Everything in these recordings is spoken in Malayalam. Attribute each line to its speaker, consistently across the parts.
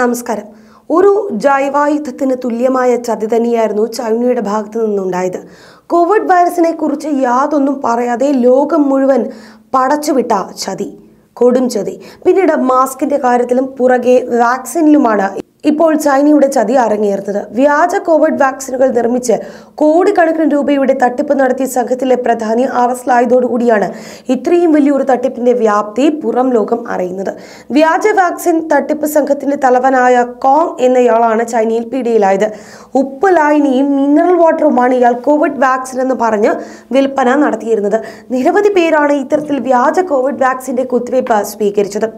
Speaker 1: നമസ്കാരം. ഒരു ജൈവായുധത്തിന് തുല്യമായ ചതി തന്നെയായിരുന്നു ചൈനയുടെ ഭാഗത്തു നിന്നുണ്ടായത്. കോവിഡ് വൈറസിനെ കുറിച്ച് യാതൊന്നും പറയാതെ ലോകം മുഴുവൻ പടച്ചുവിട്ട ചതി കൊടും ചതി. പിന്നീട് മാസ്കിന്റെ കാര്യത്തിലും പുറകെ വാക്സിനിലുമാണ് ഇപ്പോൾ ചൈനയുടെ ചതി അരങ്ങേറുന്നത്. വ്യാജ കോവിഡ് വാക്സിനുകൾ നിർമ്മിച്ച് കോടിക്കണക്കിന് രൂപയുടെ തട്ടിപ്പ് നടത്തിയ സംഘത്തിലെ പ്രധാനി അറസ്റ്റിലായതോടുകൂടിയാണ് ഇത്രയും വലിയൊരു തട്ടിപ്പിന്റെ വ്യാപ്തി പുറം ലോകം അറിയുന്നത്. വ്യാജ വാക്സിൻ തട്ടിപ്പ് സംഘത്തിന്റെ തലവനായ കോങ് എന്നയാളാണ് ചൈനയിൽ പിടിയിലായത്. ഉപ്പ് ലായനിയും മിനറൽ വാട്ടറുമാണ് ഇയാൾ കോവിഡ് വാക്സിൻ എന്ന് പറഞ്ഞ് വിൽപ്പന നടത്തിയിരുന്നത്. നിരവധി പേരാണ് ഇത്തരത്തിൽ വ്യാജ കോവിഡ് വാക്സിന്റെ കുത്തിവയ്പ് സ്വീകരിച്ചത്.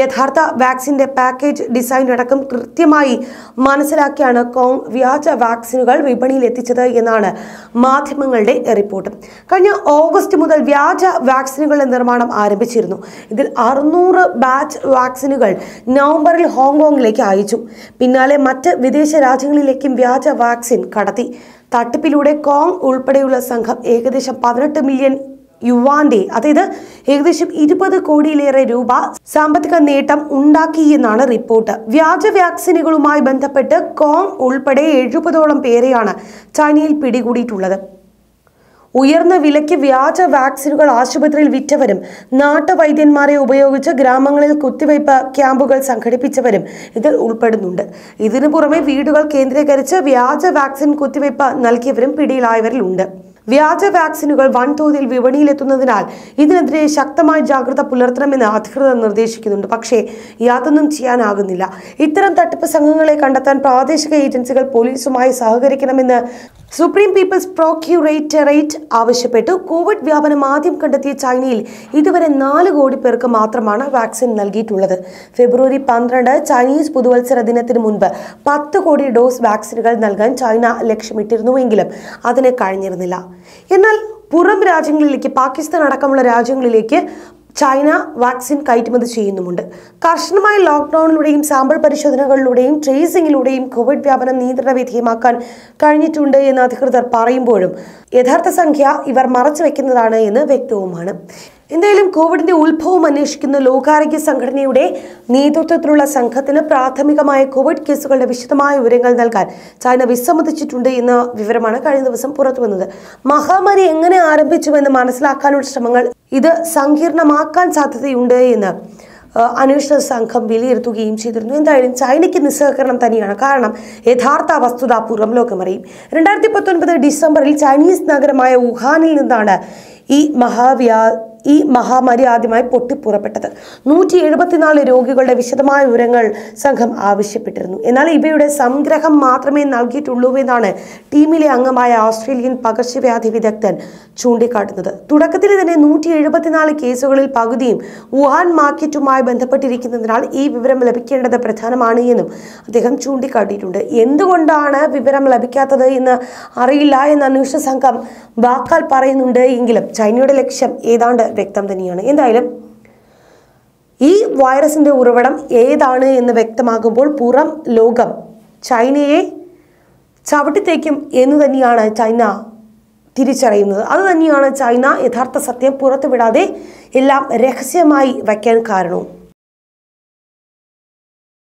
Speaker 1: യഥാർത്ഥ വാക്സിന്റെ പാക്കേജ് ഡിസൈൻ അടക്കം കൃത്യമായി മനസ്സിലാക്കിയാണ് കോങ് വ്യാജ വാക്സിനുകൾ വിപണിയിൽ എത്തിച്ചത് എന്നാണ് മാധ്യമങ്ങളുടെ റിപ്പോർട്ട്. കഴിഞ്ഞ ഓഗസ്റ്റ് മുതൽ വ്യാജ വാക്സിനുകളുടെ നിർമ്മാണം ആരംഭിച്ചിരുന്നു. ഇതിൽ അറുന്നൂറ് ബാച്ച് വാക്സിനുകൾ നവംബറിൽ ഹോങ്കോങ്ങിലേക്ക് അയച്ചു. പിന്നാലെ മറ്റ് വിദേശ രാജ്യങ്ങളിലേക്കും വ്യാജ വാക്സിൻ കടത്തി. തട്ടിപ്പിലൂടെ കോങ് ഉൾപ്പെടെയുള്ള സംഘം ഏകദേശം പതിനെട്ട് മില്യൺ യുവാന്റെ അതായത് ഏകദേശം ഇരുപത് കോടിയിലേറെ രൂപ സാമ്പത്തിക നേട്ടം ഉണ്ടാക്കി എന്നാണ് റിപ്പോർട്ട്. വ്യാജ വാക്സിനുകളുമായി ബന്ധപ്പെട്ട് കോങ് ഉൾപ്പെടെ എഴുപതോളം പേരെയാണ് ചൈനയിൽ പിടികൂടിയിട്ടുള്ളത്. ഉയർന്ന വിലയ്ക്ക് വ്യാജ വാക്സിനുകൾ ആശുപത്രിയിൽ വിറ്റവരും നാട്ടുവൈദ്യന്മാരെ ഉപയോഗിച്ച് ഗ്രാമങ്ങളിൽ കുത്തിവയ്പ് ക്യാമ്പുകൾ സംഘടിപ്പിച്ചവരും ഇതിൽ ഉൾപ്പെടുന്നുണ്ട്. ഇതിനു പുറമെ വീടുകൾ കേന്ദ്രീകരിച്ച് വ്യാജ വാക്സിൻ കുത്തിവയ്പ് നൽകിയവരും പിടിയിലായവരിലുണ്ട്. വ്യാജ വാക്സിനുകൾ വൻതോതിൽ വിപണിയിലെത്തുന്നതിനാൽ ഇതിനെതിരെ ശക്തമായ ജാഗ്രത പുലർത്തണമെന്ന് അധികൃതർ നിർദ്ദേശിക്കുന്നുണ്ട്. പക്ഷേ യാതൊന്നും ചെയ്യാനാകുന്നില്ല. ഇത്തരം തട്ടിപ്പ് സംഘങ്ങളെ കണ്ടെത്താൻ പ്രാദേശിക ഏജൻസികൾ പോലീസുമായി സഹകരിക്കണമെന്ന് സുപ്രീം പീപ്പിൾസ് പ്രോക്യൂറേറ്ററേറ്റ് ആവശ്യപ്പെട്ടു. കോവിഡ് വ്യാപനം ആദ്യം കണ്ടെത്തിയ ചൈനയിൽ ഇതുവരെ നാല് കോടി പേർക്ക് മാത്രമാണ് വാക്സിൻ നൽകിയിട്ടുള്ളത്. ഫെബ്രുവരി പന്ത്രണ്ട് ചൈനീസ് പുതുവത്സര ദിനത്തിന് മുൻപ് പത്ത് കോടി ഡോസ് വാക്സിനുകൾ നൽകാൻ ചൈന ലക്ഷ്യമിട്ടിരുന്നുവെങ്കിലും അതിന് കഴിഞ്ഞിരുന്നില്ല. എന്നാൽ പുറം രാജ്യങ്ങളിലേക്ക് പാകിസ്ഥാൻ അടക്കമുള്ള രാജ്യങ്ങളിലേക്ക് ചൈന വാക്സിൻ കയറ്റുമതി ചെയ്യുന്നുമുണ്ട്. കർശനമായ ലോക്ക്ഡൌണിലൂടെയും സാമ്പിൾ പരിശോധനകളിലൂടെയും ട്രേസിംഗിലൂടെയും കോവിഡ് വ്യാപനം നിയന്ത്രണ വിധേയമാക്കാൻ കഴിഞ്ഞിട്ടുണ്ട് എന്ന് അധികൃതർ പറയുമ്പോഴും യഥാർത്ഥ സംഖ്യ ഇവർ മറച്ചു വെക്കുന്നതാണ് എന്ന് വ്യക്തവുമാണ്. എന്തായാലും കോവിഡിന്റെ ഉത്ഭവം അന്വേഷിക്കുന്ന ലോകാരോഗ്യ സംഘടനയുടെ നേതൃത്വത്തിലുള്ള സംഘത്തിന് പ്രാഥമികമായ കോവിഡ് കേസുകളുടെ വിശദമായ വിവരങ്ങൾ നൽകാൻ ചൈന വിസമ്മതിച്ചിട്ടുണ്ട് എന്ന വിവരമാണ് കഴിഞ്ഞ ദിവസം പുറത്തുവന്നത്. മഹാമാരി എങ്ങനെ ആരംഭിച്ചുവെന്ന് മനസ്സിലാക്കാനുള്ള ശ്രമങ്ങൾ ഇത് സങ്കീർണമാക്കാൻ സാധ്യതയുണ്ട് എന്ന് അന്വേഷണ സംഘം വിലയിരുത്തുകയും ചെയ്തിരുന്നു. എന്തായാലും ചൈനയ്ക്ക് നിസ്സഹകരണം തന്നെയാണ്. കാരണം യഥാർത്ഥ വസ്തുത പുറം ലോകമറിയും. രണ്ടായിരത്തി പത്തൊൻപത് ഡിസംബറിൽ ചൈനീസ് നഗരമായ വുഹാനിൽ നിന്നാണ് ഈ മഹാവ്യാ ഈ മഹാമാരി ആദ്യമായി പൊട്ടിപ്പുറപ്പെട്ടത്. നൂറ്റി എഴുപത്തിനാല് രോഗികളുടെ വിശദമായ വിവരങ്ങൾ സംഘം ആവശ്യപ്പെട്ടിരുന്നു. എന്നാൽ ഇവയുടെ സംഗ്രഹം മാത്രമേ നൽകിയിട്ടുള്ളൂ എന്നാണ് ടീമിലെ അംഗമായ ഓസ്ട്രേലിയൻ പകർച്ചവ്യാധി വിദഗ്ധൻ ചൂണ്ടിക്കാട്ടുന്നത്. തുടക്കത്തിൽ തന്നെ നൂറ്റി എഴുപത്തിനാല് കേസുകളിൽ പകുതിയും വുഹാൻ മാർക്കറ്റുമായി ബന്ധപ്പെട്ടിരിക്കുന്നതിനാൽ ഈ വിവരം ലഭിക്കേണ്ടത് പ്രധാനമാണ് എന്നും അദ്ദേഹം ചൂണ്ടിക്കാട്ടിയിട്ടുണ്ട്. എന്തുകൊണ്ടാണ് വിവരം ലഭിക്കാത്തത് എന്ന് അറിയില്ല എന്ന് അന്വേഷണ സംഘം വാക്കാൽ പറയുന്നുണ്ട്. എങ്കിലും ചൈനയുടെ ലക്ഷ്യം ഏതാണ്ട് വ്യക്തം തന്നെയാണ്. എന്തായാലും ഈ വൈറസിന്റെ ഉറവിടം ഏതാണ് എന്ന് വ്യക്തമാകുമ്പോൾ പുറം ലോകം ചൈനയെ ചവിട്ടിത്തേക്കും എന്ന് തന്നെയാണ് ചൈന തിരിച്ചറിയുന്നത്. അത് തന്നെയാണ് ചൈന യഥാർത്ഥ സത്യം പുറത്തുവിടാതെ എല്ലാം രഹസ്യമായി വയ്ക്കാൻ കാരണവും